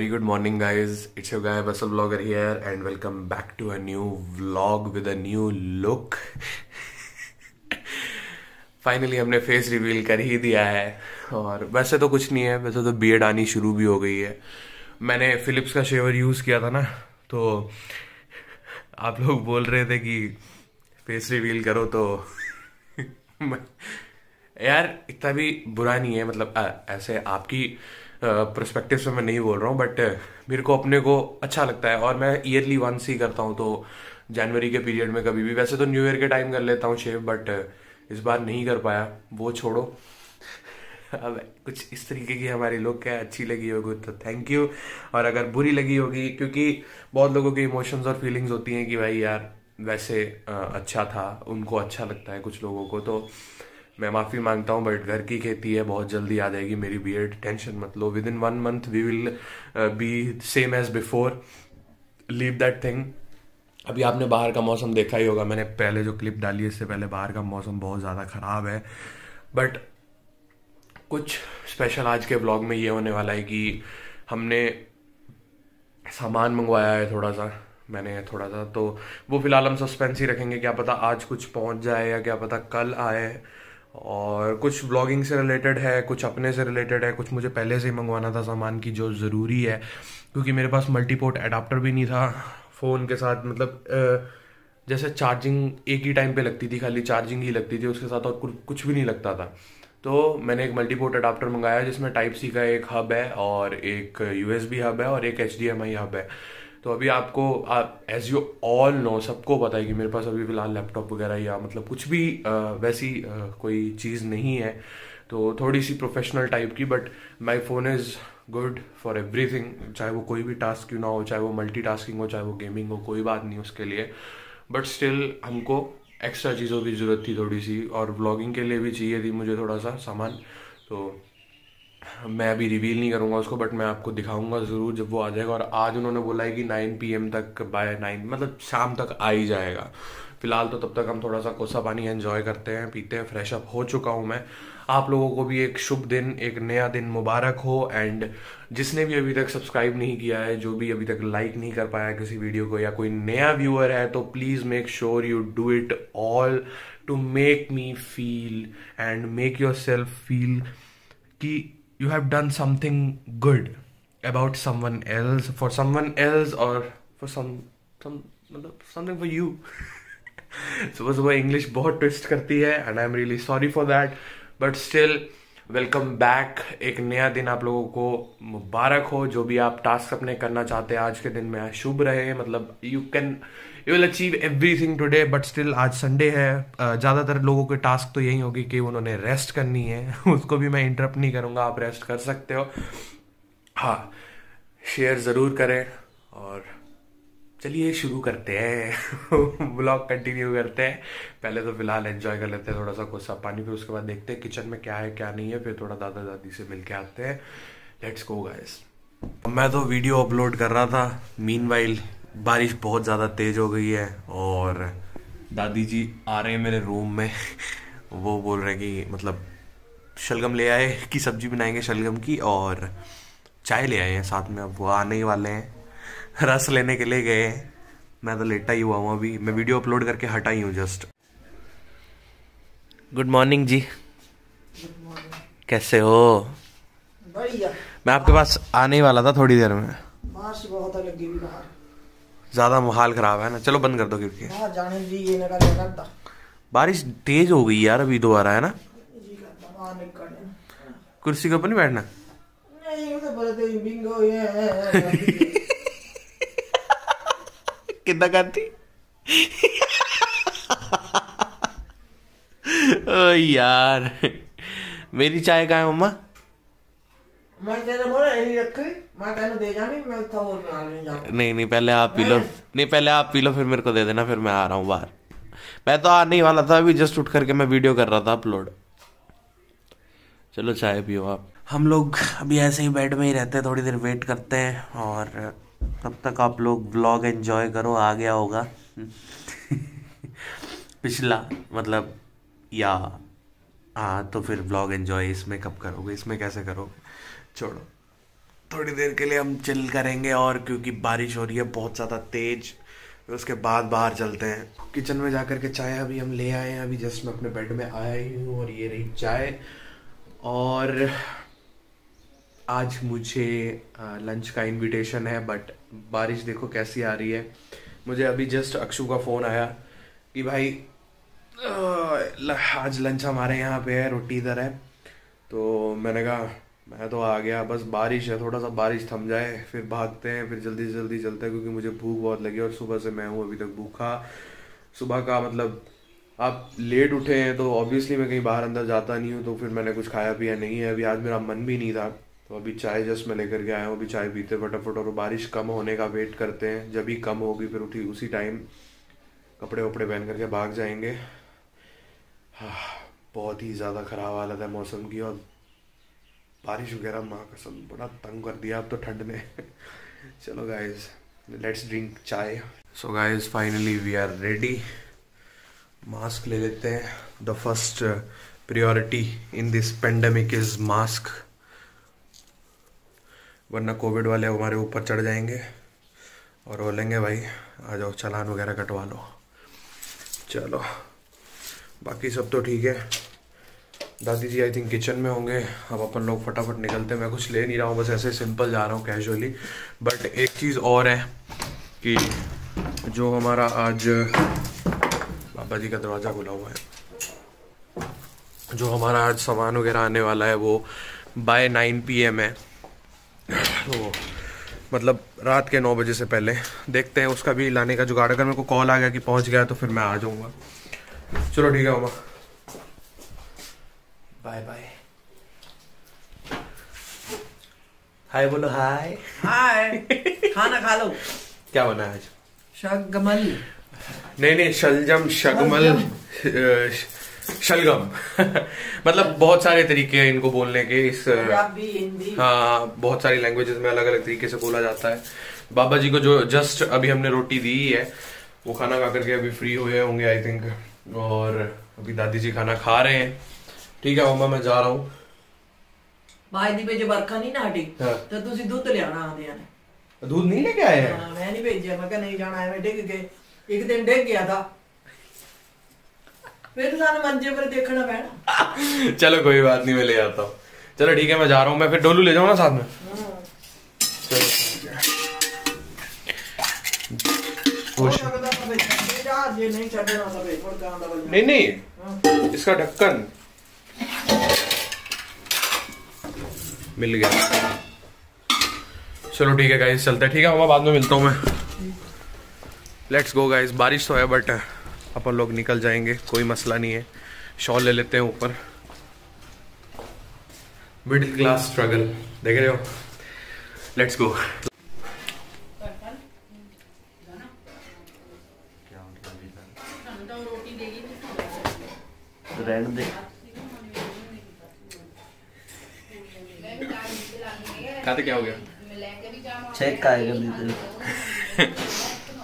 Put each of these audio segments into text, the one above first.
Very good morning, guys. It's your guy Basal Vlogger here, and welcome back to a new vlog with a new look. Finally हमने face reveal कर ही दिया है और वैसे तो कुछ नहीं है वैसे तो बियड आनी शुरू भी हो गई है मैंने फिलिप्स का शेवर यूज़ किया था ना तो आप लोग बोल रहे थे कि फेस रिवील करो तो यार इतना भी बुरा नहीं है मतलब आ, ऐसे आपकी परस्पेक्टिव से मैं नहीं बोल रहा हूँ बट मेरे को अपने को अच्छा लगता है और मैं ईयरली वंस ही करता हूँ तो जनवरी के पीरियड में कभी भी। वैसे तो न्यू ईयर के टाइम कर लेता हूँ शेव बट इस बार नहीं कर पाया। वो छोड़ो। अब कुछ इस तरीके की हमारी लोग क्या अच्छी लगी होगी तो थैंक यू और अगर बुरी लगी होगी, क्योंकि बहुत लोगों के इमोशंस और फीलिंग्स होती हैं कि भाई यार, वैसे अच्छा था, उनको अच्छा लगता है कुछ लोगों को तो मैं माफ़ी माँगता हूँ बट घर की खेती है, बहुत जल्दी आ जाएगी मेरी बी एड टेंशन मत लो. Within one month we will be same as before leave that thing अभी आपने बाहर का मौसम देखा ही होगा. मैंने पहले जो क्लिप डाली इससे पहले बाहर का मौसम बहुत ज़्यादा ख़राब है. बट कुछ स्पेशल आज के ब्लॉग में ये होने वाला है कि हमने सामान मंगवाया है थोड़ा सा. मैंने थोड़ा सा तो वो फ़िलहाल हम सस्पेंस ही रखेंगे. क्या पता आज कुछ पहुँच जाए या क्या पता कल आए. और कुछ ब्लॉगिंग से रिलेटेड है, कुछ अपने से रिलेटेड है, कुछ मुझे पहले से ही मंगवाना था सामान की जो ज़रूरी है, क्योंकि मेरे पास मल्टीपोर्ट एडाप्टर भी नहीं था फ़ोन के साथ मतलब जैसे चार्जिंग एक ही टाइम पे लगती थी, खाली चार्जिंग ही लगती थी, उसके साथ और कुछ भी नहीं लगता था। तो मैंने एक मल्टीपोर्ट अडाप्टर मंगाया, जिसमें टाइप सी का एक हब है और एक यूएसबी हब है और एक एचडीएमआई हब है। तो अभी आपको आप एज यू ऑल नो सबको पता है कि मेरे पास अभी फ़िलहाल लैपटॉप वगैरह या मतलब कुछ भी आ, वैसी आ, कोई चीज़ नहीं है। तो थोड़ी सी प्रोफेशनल टाइप की but my phone is good for everything चाहे वो कोई भी टास्क क्यों ना हो चाहे वो मल्टी हो चाहे वो गेमिंग हो कोई बात नहीं उसके लिए। बट स्टिल हमको एक्स्ट्रा चीज़ों की ज़रूरत थी थोड़ी सी और ब्लॉगिंग के लिए भी चाहिए थी मुझे थोड़ा सा सामान। तो मैं अभी रिवील नहीं करूँगा उसको बट मैं आपको दिखाऊँगा ज़रूर जब वो आ जाएगा। और आज उन्होंने बोला है कि 9 पीएम तक बाय नाइन मतलब शाम तक आ ही जाएगा। फ़िलहाल तो तब तक हम थोड़ा सा कोसा पानी एंजॉय करते हैं, पीते हैं फ्रेश अप हो चुका हूँ मैं। आप लोगों को भी एक शुभ दिन, एक नया दिन मुबारक हो। एंड जिसने भी अभी तक सब्सक्राइब नहीं किया है, जो भी अभी तक लाइक नहीं कर पाया किसी वीडियो को, या कोई नया व्यूअर है तो please make sure you do it all to make me feel and make yourself feel कि you have done something good about someone else, for someone else or for some मतलब something for you. सुबह सुबह English बहुत twist करती है and I am really sorry for that but still welcome back एक नया दिन आप लोगों को मुबारक हो, जो भी आप टास्क अपने करना चाहते हैं आज के दिन में शुभ रहे मतलब you can you will achieve everything today but still आज संडे है। ज़्यादातर लोगों के टास्क तो यही होगी कि उन्होंने रेस्ट करनी है। उसको भी मैं इंटरप्ट नहीं करूँगा, आप रेस्ट कर सकते हो। हाँ शेयर ज़रूर करें और चलिए शुरू करते हैं। ब्लॉग कंटिन्यू करते हैं। पहले तो फ़िलहाल एंजॉय कर लेते हैं थोड़ा सा कोसा पानी, फिर उसके बाद देखते हैं किचन में क्या है, क्या नहीं है, फिर थोड़ा दादा दादी से मिल के आते हैं। लेट्स गो गाइस मैं तो वीडियो अपलोड कर रहा था। मीन बारिश बहुत ज़्यादा तेज़ हो गई है और दादी जी आ रहे हैं मेरे रूम में। वो बोल रहे हैं कि मतलब शलगम ले आए कि सब्ज़ी बनाएँगे शलगम की और चाय ले आए हैं साथ में। अब वो आने ही वाले हैं। रस लेने के लिए गए हैं। मैं तो लेटा ही हुआ हूँ अभी। मैं वीडियो अपलोड करके हटा ही हूँ जस्ट गुड मॉर्निंग जी। कैसे हो? बढ़िया। मैं आपके पास आने ही वाला था थोड़ी देर में। बहुत लगी बाहर। ज़्यादा हाल खराब है ना। चलो बंद कर दो खिड़की बारिश तेज हो गई यार अभी दोबारा है ना? कुर्सी के ऊपर नहीं बैठना? कितना करती ओ यार। मेरी चाय कहा है मम्मा? नहीं नहीं पहले आप पी लो नहीं पहले आप पी लो फिर मेरे को दे देना फिर मैं आ रहा हूँ बाहर। मैं तो आने ही वाला था अभी जस्ट उठ करके मैं वीडियो कर रहा था अपलोड चलो चाय पियो आप। हम लोग अभी ऐसे ही बेड में ही रहते हैं थोड़ी देर वेट करते हैं और तब तक आप लोग ब्लॉग एंजॉय करो आ गया होगा। पिछला मतलब या हाँ तो फिर ब्लॉग एंजॉय इसमें कब करोगे इसमें कैसे करोगे? छोड़ो। थोड़ी देर के लिए हम चिल करेंगे और क्योंकि बारिश हो रही है, बहुत ज़्यादा तेज। उसके बाद बाहर चलते हैं। किचन में जाकर के चाय अभी हम ले आए हैं, अभी जस्ट मैं अपने बेड में आया ही हूँ और ये रही चाय। और आज मुझे लंच का इनविटेशन है बट बारिश देखो कैसी आ रही है। मुझे अभी जस्ट अक्षु का फ़ोन आया कि भाई आज लंच हमारे यहाँ पे है, रोटी इधर है। तो मैंने कहा मैं तो आ गया, बस बारिश है, थोड़ा सा बारिश थम जाए, फिर भागते हैं, फिर जल्दी से जल्दी चलते हैं, क्योंकि मुझे भूख बहुत लगी और सुबह से मैं हूँ अभी तक भूखा। सुबह का मतलब आप लेट उठे हैं तो ऑब्वियसली मैं कहीं बाहर अंदर जाता नहीं हूँ तो फिर मैंने कुछ खाया पिया नहीं है। अभी आज मेरा मन भी नहीं था तो अभी चाय जस्ट मैं लेकर के आया हूँ, अभी चाय पीते फटाफट और बारिश कम होने का वेट करते हैं। जब भी कम होगी फिर उठी, उसी टाइम कपड़े वपड़े पहन करके भाग जाएँगे। हाँ बहुत ही ज़्यादा ख़राब हालत है मौसम की और बारिश वगैरह, माँ कसम, बड़ा तंग कर दिया अब तो ठंड ने। चलो guys let's drink chai. So guys finally we are ready mask ले लेते हैं। The first priority in this pandemic is mask वरना कोविड वाले हमारे ऊपर चढ़ जाएँगे और बोलेंगे, भाई, आ जाओ, चलान वगैरह कटवा लो। चलो, बाकी सब तो ठीक है। दादी जी आई थिंक किचन में होंगे। अब अपन लोग फटाफट निकलते हैं। मैं कुछ ले नहीं रहा हूँ, बस ऐसे सिंपल जा रहा हूँ कैजुअली बट एक चीज़ और है कि जो हमारा आज बाबा जी का दरवाज़ा खुला हुआ है, जो हमारा आज सामान वगैरह आने वाला है, वो बाय नाइन पी एम है। तो मतलब रात के नौ बजे से पहले देखते हैं, उसका भी लाने का जुगाड़। अगर मेरे को कॉल आ गया कि पहुँच गया तो फिर मैं आ जाऊँगा। चलो ठीक है मामा बाय बाय हाय बोलो हाय हाय खाना खा लो. क्या बना आज? शगमल. नहीं नहीं शलजम शगमल शलगम. मतलब बहुत सारे तरीके हैं इनको बोलने के इस हाँ बहुत सारी लैंग्वेजेस में अलग अलग तरीके से बोला जाता है. बाबा जी को जो जस्ट अभी हमने रोटी दी है वो खाना खा करके अभी फ्री हुए होंगे आई थिंक और अभी दादी जी खाना खा रहे हैं. ਠੀਕ ਹੈ ਮਮਾ ਮੈਂ ਜਾ ਰਹਾ ਹੂੰ ਬਾਈ ਦੀ ਵਿੱਚ ਵਰਖਾ ਨਹੀਂ ਨਾ ਹਟੀ ਹਾਂ। ਤੇ ਤੁਸੀਂ ਦੁੱਧ ਲਿਆਣਾ ਆਂਦਿਆਂ ਨੇ दूध नहीं लेके आए हैं ਹਾਂ, ਮੈਂ ਨਹੀਂ ਭੇਜਿਆ ਮੈਂ ਕਿਹਾ ਨਹੀਂ ਜਾਣਾ ਐਵੇਂ ਡਿੱਗ ਕੇ ਇੱਕ ਦਿਨ ਡਿੱਗ ਗਿਆ ਤਾਂ ਫਿਰ ਸਾਨੂੰ ਮੰਜੇ ਪਰ ਦੇਖਣਾ ਪੈਣਾ चलो कोई बात नहीं मैं ले आता हूँ चलो ठीक है मैं जा रहा हूँ मैं फिर डोलू ले जाऊँ ना साथ में ਹੋ ਸਕਦਾ ਤਾਂ ਫਿਰ ਛੱਡੇ ਜਾ ਜੇ ਨਹੀਂ ਛੱਡਣਾ ਤਾਂ ਫਿਰ ਮੁੜ ਕੇ ਆਉਂਦਾ ਬੰਦਾ नहीं नहीं इसका ढक्कन मिल गया। चलो ठीक है गाइस चलते हैं। ठीक है मैं बाद में मिलता हूँ मैं। लेट्स गो गाइस बारिश तो है बट अपन लोग निकल जाएँगे, कोई मसला नहीं है। शॉल ले लेते हैं ऊपर। मिडिल क्लास स्ट्रगल देख रहे हो? लेट्स गो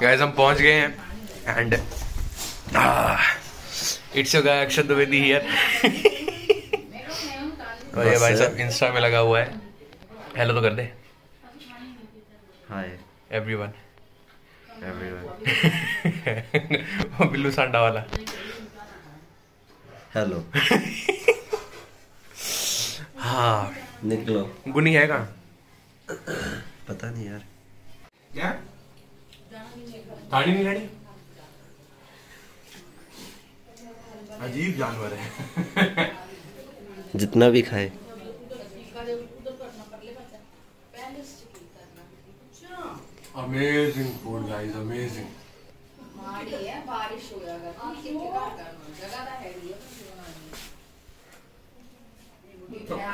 गाइस हम पहुँच गए हैं and it's your guy Akshat Dwivedi here और ये भाई साहब इंस्टा में लगा हुआ है। हेलो तो कर दे। हाय एवरीवन एवरीवन वो बिल्लू सांडा वाला। हेलो हाँ। निकलो। गुनी है कहाँ? पता नहीं यार। क्या? दाढ़ी नहीं लाड़ी अजीब जानवर है। जितना भी खाए। Amazing food guys amazing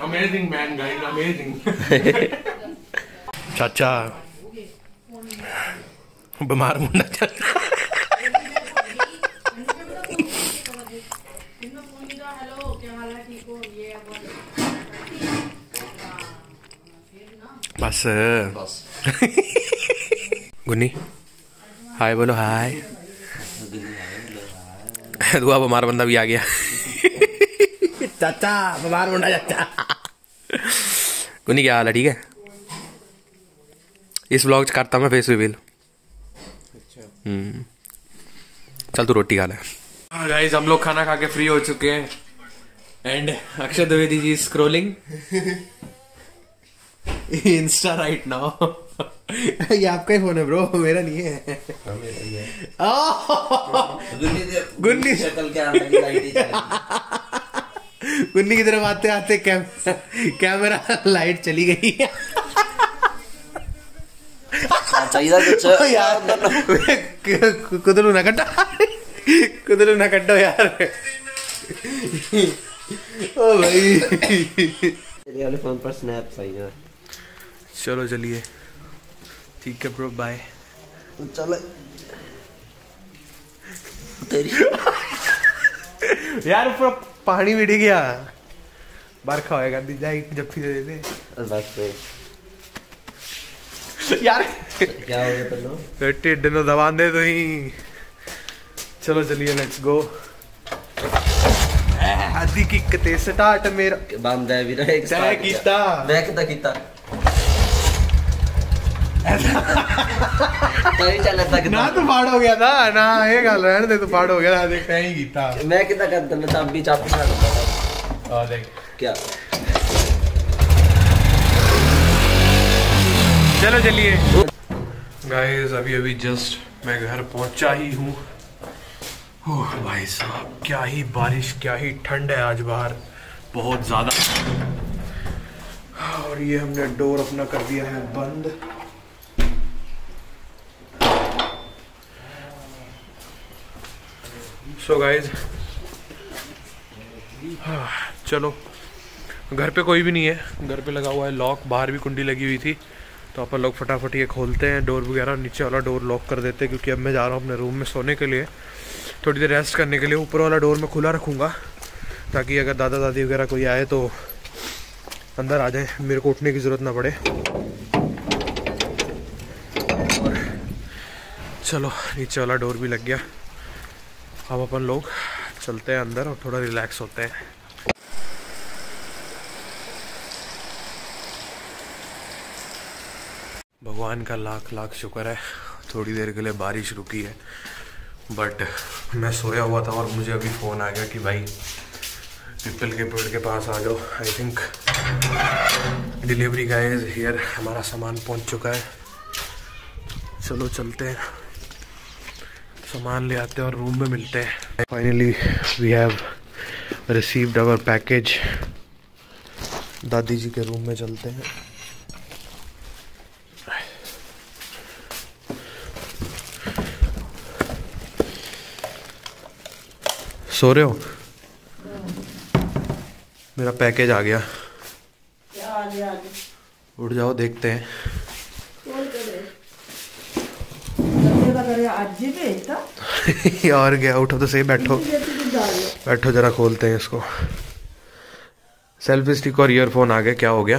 amazing man guys amazing चाचा बीमार मुंडा अब बस। गुन्नी। हाय बोलो हाय। दुआ बीमार बंदा भी आ गया। चाचा बीमार मुंडा चाचा। गुन्नी क्या हाल है? ठीक है? इस ब्लॉग करता मैं फेस रिवील चल तू रोटी खा ले। हाँ गाइस हम लोग खाना खा के फ्री हो चुके हैं। And Akshay Dwivedi ji scrolling insta right now ये आपका ही फ़ोन है ब्रो मेरा नहीं है। गुन्नी ही चली। गुन्नी की तरफ़ आते आते कैम कैमरा लाइट चली गई चाहिए कुछ ओ यार कुदलू ना कट्टा कुदलू ना कट्टो यार ओ भाई तेरे वाले फ़ोन पर स्नैप सही है चलो चलिए। ठीक है ब्रो बाय चल तेरी यार ऊपर पानी भी गया। बरखा होएगा दी जाए जब फिर दे दे बस। फिर यार क्या हो गया तेरे टिड्ड नो दबान दे तो ही चलो चलिए लेट्स गो आदि की कते स्टार्ट मेरा ਬੰਦ ਹੈ ਵੀਰ ਇੱਕ ਤੈਂ start ਕੀਤਾ। ਮੈਂ ਕਿੱਦਾਂ ਕੀਤਾ ਤੈਂ ਚੱਲ ਤੱਕ ਨਾ ਤੂੰ ਫਾੜ ਹੋ ਗਿਆ ਨਾ ਨਾ ਇਹ ਗੱਲ ਰਹਿਣ ਦੇ ਤੂੰ ਫਾੜ ਹੋ ਗਿਆ ਨਾ ਦੇਖ ਤੈਂ ਹੀ ਕੀਤਾ ਮੈਂ ਕਿੱਦਾਂ ਕਰਦਾ ਮੈਂ ਚਾਬੀ ਚਾਬੀ ਛੱਡ ਆ ਦੇਖ क्या चलो चलिए। गाइस अभी अभी जस्ट मैं घर पहुँचा ही हूँ। भाई साहब, क्या ही बारिश, क्या ही ठंड है आज बाहर। बहुत ज़्यादा। और ये हमने डोर अपना कर दिया है बंद। सो गाइस चलो। घर पे कोई भी नहीं है। घर पे लगा हुआ है लॉक बाहर भी कुंडी लगी हुई थी। तो अपन लोग फटाफट ये खोलते हैं डोर वगैरह नीचे वाला डोर लॉक कर देते हैं, क्योंकि अब मैं जा रहा हूँ अपने रूम में सोने के लिए। थोड़ी देर रेस्ट करने के लिए ऊपर वाला डोर मैं खुला रखूँगा, ताकि अगर दादा दादी वगैरह कोई आए तो अंदर आ जाए, मेरे को उठने की ज़रूरत ना पड़े। और चलो, नीचे वाला डोर भी लग गया। अब अपन लोग चलते हैं अंदर और थोड़ा रिलैक्स होते हैं। भगवान का लाख लाख शुक्र है। थोड़ी देर के लिए बारिश रुकी है बट मैं सोया हुआ था और मुझे अभी फ़ोन आ गया कि भाई पीपल के पेड़ के पास आ जाओ। I think delivery guy is here हमारा सामान पहुँच चुका है। चलो चलते हैं, सामान ले आते हैं और रूम में मिलते हैं। Finally we have received our package दादी जी के रूम में चलते हैं। सो रहे हो? मेरा पैकेज आ गया। उठ जाओ, देखते हैं। और आउट उठो तो सही, बैठो। बैठो, जरा खोलते हैं इसको। सेल्फी स्टिक और ईयरफोन आ गए, क्या हो गया?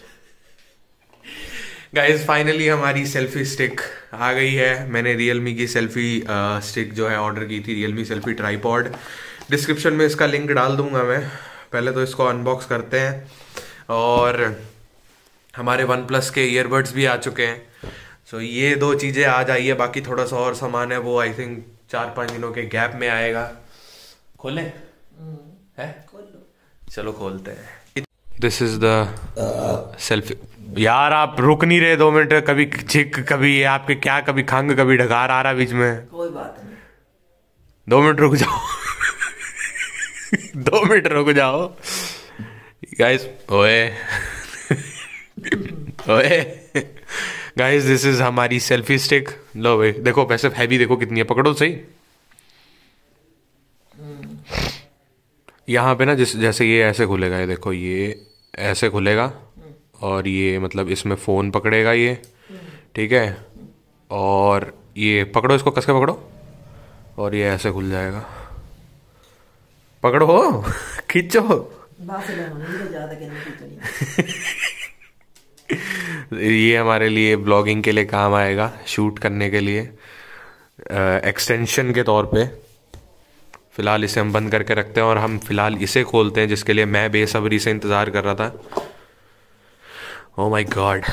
गाइस फाइनली हमारी सेल्फी स्टिक आ गई है। मैंने रियलमी की सेल्फी स्टिक जो है ऑर्डर की थी रियलमी सेल्फी ट्राईपॉड डिस्क्रिप्शन में इसका लिंक डाल दूँगा मैं। पहले तो इसको अनबॉक्स करते हैं। और हमारे वन प्लस के ईयरबड्स भी आ चुके हैं। सो so, ये दो चीज़ें आज आई है। बाकी थोड़ा सा और सामान है। वो आई थिंक चार पाँच दिनों के गैप में आएगा। खोले? है? चलो खोलते हैं। दिस इज़ द सेल्फी यार आप रुक नहीं रहे दो मिनट कभी छिक कभी ये आपके क्या कभी खांग कभी ढगार आ रहा बीच में। कोई बात नहीं। दो मिनट रुक जाओ। दो मिनट रुक जाओ। गाइस ओए। ओए। गाइस दिस इज़ हमारी सेल्फी स्टिक लो भाई देखो वैसे हैवी देखो कितनी है पकड़ो सही। यहाँ पे ना जिस जैसे ये ऐसे खुलेगा ये देखो ये ऐसे खुलेगा। और ये मतलब इसमें फ़ोन पकड़ेगा ये ठीक है? और ये पकड़ो इसको कस के पकड़ो। और ये ऐसे खुल जाएगा। पकड़ो खींचो। तो ये हमारे लिए ब्लॉगिंग के लिए काम आएगा शूट करने के लिए। एक्सटेंशन के तौर पे। फ़िलहाल इसे हम बंद करके रखते हैं और हम फ़िलहाल इसे खोलते हैं जिसके लिए मैं बेसब्री से इंतज़ार कर रहा था। ओ my god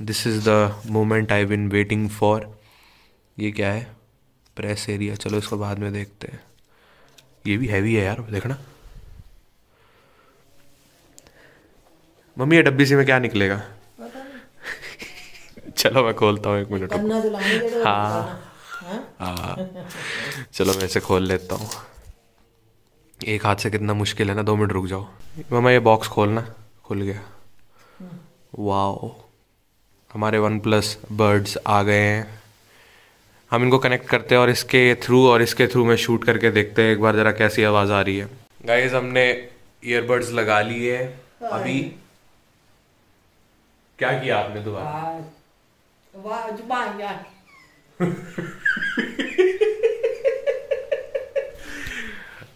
this is the moment I been waiting for ये क्या है? प्रेस एरिया चलो इसको बाद में देखते हैं। ये भी हैवी है यार देखना। मम्मी ये डब्बी से में क्या निकलेगा? चलो मैं खोलता हूँ एक मिनट तो हाँ। हाँ? हाँ। चलो मैं इसे खोल लेता हूँ। एक हाथ से कितना मुश्किल है ना दो मिनट रुक जाओ। मम्मा ये बॉक्स खोलना। खुल गया। वाओ हमारे वन प्लस बर्ड्स आ गए हैं। हम इनको कनेक्ट करते हैं और इसके थ्रू और इसके थ्रू में शूट करके देखते हैं। एक बार जरा कैसी आवाज़ आ रही है। गाइज़ हमने ईयरबड्स लगा लिए हैं। अभी क्या किया आपने दोबारा?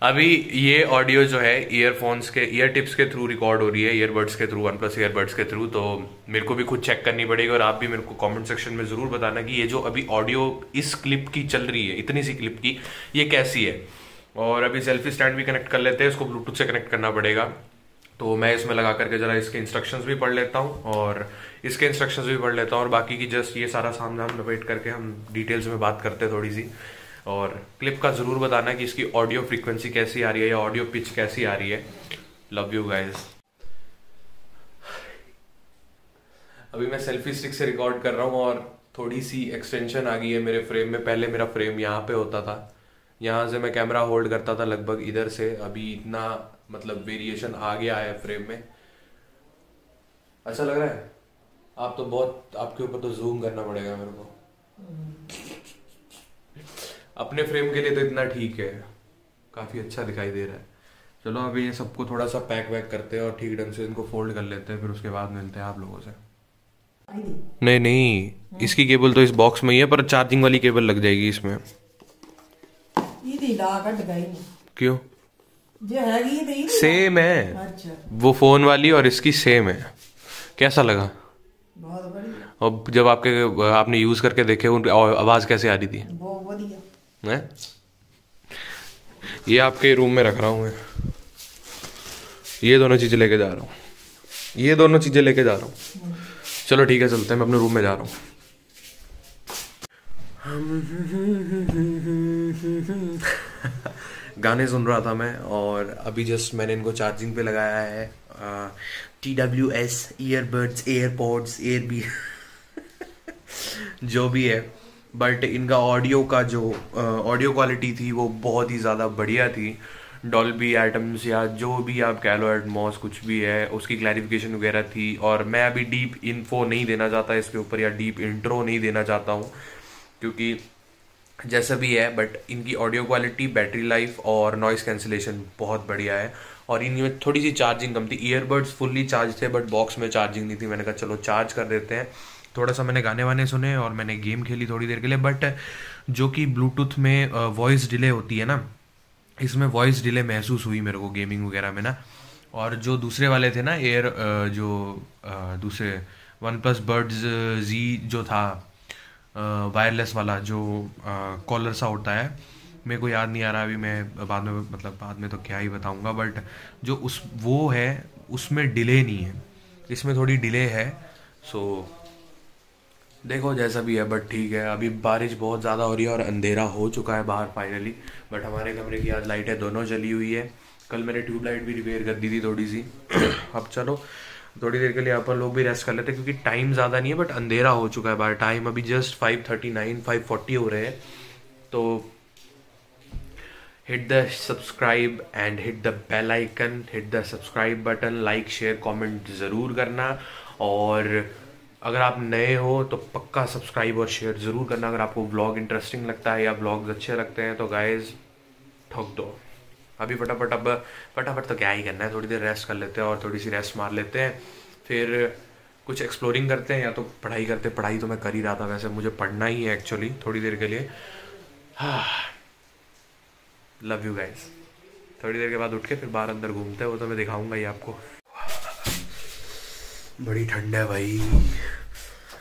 अभी ये ऑडियो जो है ईयरफोन्स के ईयर टिप्स के थ्रू रिकॉर्ड हो रही है ईयरबड्स के थ्रू वन प्लस ईयरबड्स के थ्रू तो मेरे को भी खुद चेक करनी पड़ेगी और आप भी मेरे को कमेंट सेक्शन में ज़रूर बताना कि ये जो अभी ऑडियो इस क्लिप की चल रही है, इतनी सी क्लिप की, ये कैसी है? और अभी सेल्फी स्टैंड भी कनेक्ट कर लेते हैं, इसको ब्लूटूथ से कनेक्ट करना पड़ेगा। तो मैं इसमें लगा करके जरा इसके इंस्ट्रक्शंस भी पढ़ लेता हूँ और इसके इंस्ट्रक्शंस भी पढ़ लेता हूँ और बाकी की जस्ट ये सारा सामान नवेट करके हम डिटेल्स में बात करते हैं थोड़ी सी। और क्लिप का ज़रूर बताना कि इसकी ऑडियो फ्रीक्वेंसी कैसी आ रही है या ऑडियो पिच कैसी आ रही है। लव यू गाइज़ अभी मैं सेल्फी स्टिक से रिकॉर्ड कर रहा हूँ और थोड़ी सी एक्सटेंशन आ गई है मेरे फ्रेम में। पहले मेरा फ्रेम यहाँ पे होता था। यहाँ से मैं कैमरा होल्ड करता था लगभग इधर से। अभी इतना मतलब वेरिएशन आ गया है फ्रेम में। अच्छा लग रहा है? आप तो बहुत, आपके ऊपर तो जूम करना पड़ेगा मेरे को। अपने फ्रेम के लिए तो इतना ठीक है। काफ़ी अच्छा दिखाई दे रहा है। चलो अभी ये सबको थोड़ा सा पैक वैक करते हैं और ठीक ढंग से इनको फोल्ड कर लेते हैं फिर उसके बाद मिलते हैं आप लोगों से। नहीं नहीं इसकी केबल तो इस बॉक्स में ही है पर चार्जिंग वाली केबल लग जाएगी इसमें। क्यों? सेम है वो फ़ोन वाली और इसकी सेम है। कैसा लगा? बहुत बढ़िया। और जब आपके आपने यूज़ करके देखे उनकी आवाज़ कैसे आ रही थी? हैं? ये आपके रूम में रख रहा हूँ मैं। ये दोनों चीज़ें लेके जा रहा हूँ। ये दोनों चीज़ें लेके जा रहा हूँ। चलो ठीक है, चलते हैं, मैं अपने रूम में जा रहा हूँ। गाने सुन रहा था मैं और अभी जस्ट मैंने इनको चार्जिंग पे लगाया है। T W S earbuds airpods air B जो भी है। बट इनका ऑडियो का जो ऑडियो क्वालिटी थी वो बहुत ही ज़्यादा बढ़िया थी। डॉल्बी एटम्स या जो भी आप कह लो एटमॉस कुछ भी है, उसकी क्लैरिफिकेशन वगैरह थी और मैं अभी डीप इन्फो नहीं देना चाहता इसके ऊपर या डीप इंट्रो नहीं देना चाहता हूँ, क्योंकि जैसा भी है, बट इनकी ऑडियो क्वालिटी, बैटरी लाइफ और नॉइस कैंसिलेशन बहुत बढ़िया है और इनमें थोड़ी सी चार्जिंग कम थी। ईयरबड्स फुल्ली चार्ज थे, बट बॉक्स में चार्जिंग नहीं थी। मैंने कहा, चलो, चार्ज कर देते हैं। थोड़ा सा मैंने गाने वाने सुने और मैंने गेम खेली थोड़ी देर के लिए बट जो कि ब्लूटूथ में वॉइस डिले होती है ना, इसमें वॉइस डिले महसूस हुई मेरे को गेमिंग वगैरह में ना। और जो दूसरे वाले थे ना एयर जो दूसरे वन प्लस बर्ड्स जी जो था वायरलेस वाला जो कॉलर सा होता है, मेरे को याद नहीं आ रहा अभी मैं बाद में मतलब बाद में तो क्या ही बताऊँगा बट जो उस, वो है, उसमें डिले नहीं है। इसमें थोड़ी डिले है सो देखो, जैसा भी है बट ठीक है। अभी बारिश बहुत ज़्यादा हो रही है और अंधेरा हो चुका है बाहर फाइनली बट हमारे कमरे की आज लाइटें दोनों जली हुई है। कल मैंने ट्यूबलाइट भी रिपेयर कर दी थी थोड़ी सी। अब चलो, थोड़ी देर के लिए अपन लोग भी रेस्ट कर लेते हैं, क्योंकि टाइम ज़्यादा नहीं है बट अंधेरा हो चुका है बाहर। टाइम अभी just five thirty nine five forty हो रहे हैं। तो hit the subscribe and hit the bell icon hit the subscribe button, like, share, comment ज़रूर करना। और अगर आप नए हो तो पक्का सब्सक्राइब और शेयर ज़रूर करना अगर आपको ब्लॉग इंटरेस्टिंग लगता है या ब्लॉग्स अच्छे लगते हैं तो गाइज़ ठोक दो। अभी फटाफट, अब फटाफट तो क्या ही करना है, थोड़ी देर रेस्ट कर लेते हैं और थोड़ी सी रेस्ट मार लेते हैं। फिर कुछ एक्सप्लोरिंग करते हैं, या तो पढ़ाई करते हैं। पढ़ाई तो मैं कर ही रहा था वैसे, मुझे पढ़ना ही है एक्चुअली थोड़ी देर के लिए। लव यू गाइज़ थोड़ी देर के बाद उठ के फिर बाहर अंदर घूमते हैं, वो तो मैं दिखाऊँगा ही आपको। बड़ी ठंड है भाई।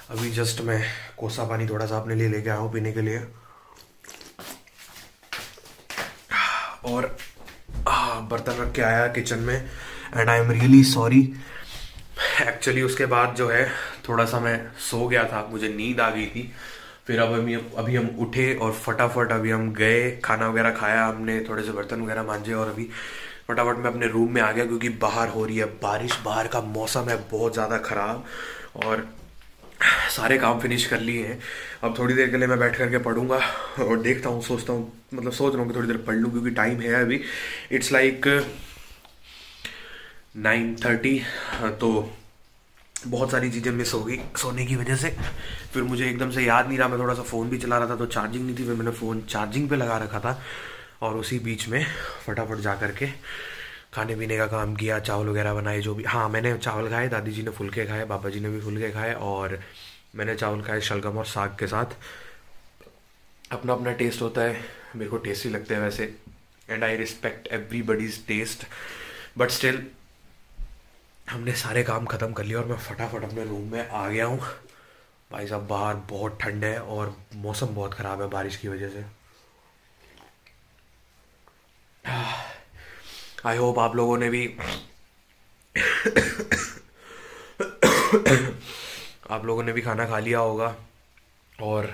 अभी जस्ट मैं कोसा पानी थोड़ा सा अपने लिए लेके आया हूँ पीने के लिए। और बर्तन रख के आया किचन में and I am really sorry actually उसके बाद जो है थोड़ा सा मैं सो गया था, मुझे नींद आ गई थी। फिर अब अभी अभी हम उठे और फटाफट अभी हम गए, खाना वगैरह खाया, हमने थोड़े से बर्तन वगैरह मांझे और अभी फटाफट मैं अपने रूम में आ गया क्योंकि बाहर हो रही है बारिश, बाहर का मौसम है बहुत ज़्यादा ख़राब और सारे काम फिनिश कर लिए हैं। अब थोड़ी देर के लिए मैं बैठ करके पढ़ूँगा और देखता हूँ, सोचता हूँ मतलब सोच रहा हूँ कि थोड़ी देर पढ़ लूँ क्योंकि टाइम है अभी। इट्स लाइक नाइन थर्टी तो बहुत सारी चीज़ें मिस हो गई सोने की वजह से। फिर मुझे एकदम से याद नहीं रहा, मैं थोड़ा सा फ़ोन भी चला रहा था तो चार्जिंग नहीं थी, फिर मैंने फ़ोन चार्जिंग पे लगा रखा था। और उसी बीच में फटाफट जा करके खाने पीने का काम किया, चावल वगैरह बनाए, जो भी। हाँ मैंने चावल खाए दादी जी ने फुलके खाए पापा जी ने भी फुलके खाए और मैंने चावल खाए शलगम और साग के साथ। अपना अपना टेस्ट होता है, मेरे को टेस्टी लगते हैं वैसे and I respect everybody's taste but still हमने सारे काम ख़त्म कर लिया और मैं फटाफट अपने रूम में आ गया हूँ। भाई साहब, बाहर बहुत ठंड है और मौसम बहुत ख़राब है बारिश की वजह से। आई होप आप लोगों ने भी आप लोगों ने भी खाना खा लिया होगा। और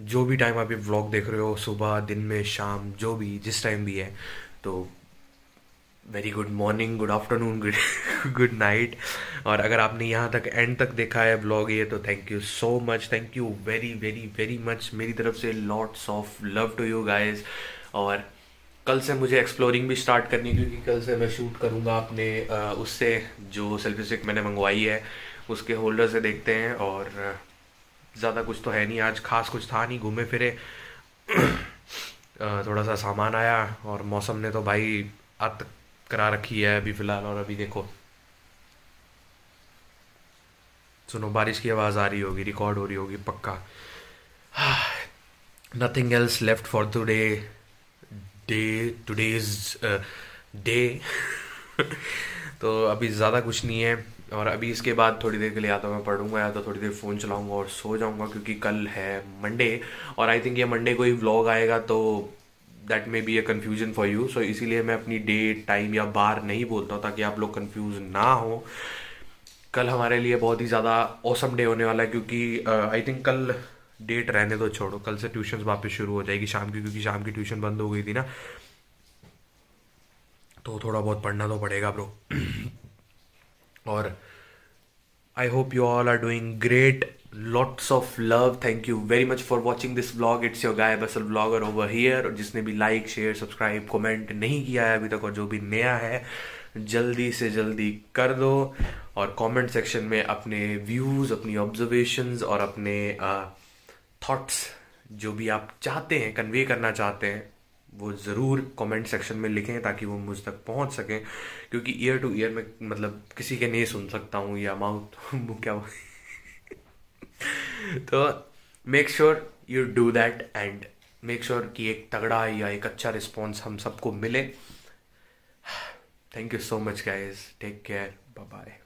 जो भी टाइम आप ये व्लॉग देख रहे हो, सुबह, दिन में, शाम, जो भी, जिस टाइम भी है तो very good morning good afternoon good good night और अगर आपने यहाँ तक एंड तक देखा है ब्लॉग ये तो thank you so much thank you very very very much मेरी तरफ़ से lots of love to you guys और कल से मुझे एक्सप्लोरिंग भी स्टार्ट करनी क्योंकि कल से मैं शूट करूँगा अपने उससे जो सेल्फी स्टिक मैंने मंगवाई है, उसके होल्डर से देखते हैं और ज़्यादा कुछ तो है नहीं आज, खास कुछ था नहीं, घूमे फिरे। थोड़ा सा सामान आया और मौसम ने तो भाई अत करा रखी है अभी फ़िलहाल और अभी देखो। सुनो, बारिश की आवाज़ आ रही होगी रिकॉर्ड हो रही होगी पक्का। Nothing else left for today day today's day तो अभी ज़्यादा कुछ नहीं है और अभी इसके बाद थोड़ी देर के लिए आता मैं पढ़ूँगा या तो थोड़ी देर फ़ोन चलाऊँगा और सो जाऊँगा क्योंकि कल है मंडे और आई थिंक ये मंडे को ही व्लॉग आएगा तो that may be a confusion for you so इसीलिए मैं अपनी डेट टाइम या बार नहीं बोलता हूँ ताकि आप लोग कन्फ्यूज़ ना हो। कल हमारे लिए बहुत ही ज़्यादा औसम डे होने वाला है क्योंकि आई uh, थिंक कल डेट रहने दो, छोड़ो। कल से ट्यूशन वापस शुरू हो जाएगी शाम की, क्योंकि शाम की ट्यूशन बंद हो गई थी ना। तो थोड़ा बहुत पढ़ना तो पड़ेगा ब्रो और I hope you all are doing great lots of love thank you very much for watching this blog it's your guy, basal vlogger, over here. और जिसने भी लाइक शेयर सब्सक्राइब कमेंट नहीं किया है अभी तक और जो भी नया है, जल्दी से जल्दी कर दो। और कमेंट सेक्शन में अपने व्यूज़ अपनी ऑब्जर्वेशंस और अपने थॉट्स जो भी आप चाहते हैं कन्वे करना चाहते हैं, वो ज़रूर कमेंट सेक्शन में लिखें ताकि वो मुझ तक पहुँच सकें। क्योंकि ईयर टू ईयर में मतलब किसी के नहीं सुन सकता हूँ या माउथ क्या तो make sure you do that and make sure कि एक तगड़ा या एक अच्छा रिस्पॉन्स हम सबको मिले। Thank you so much guys take care bye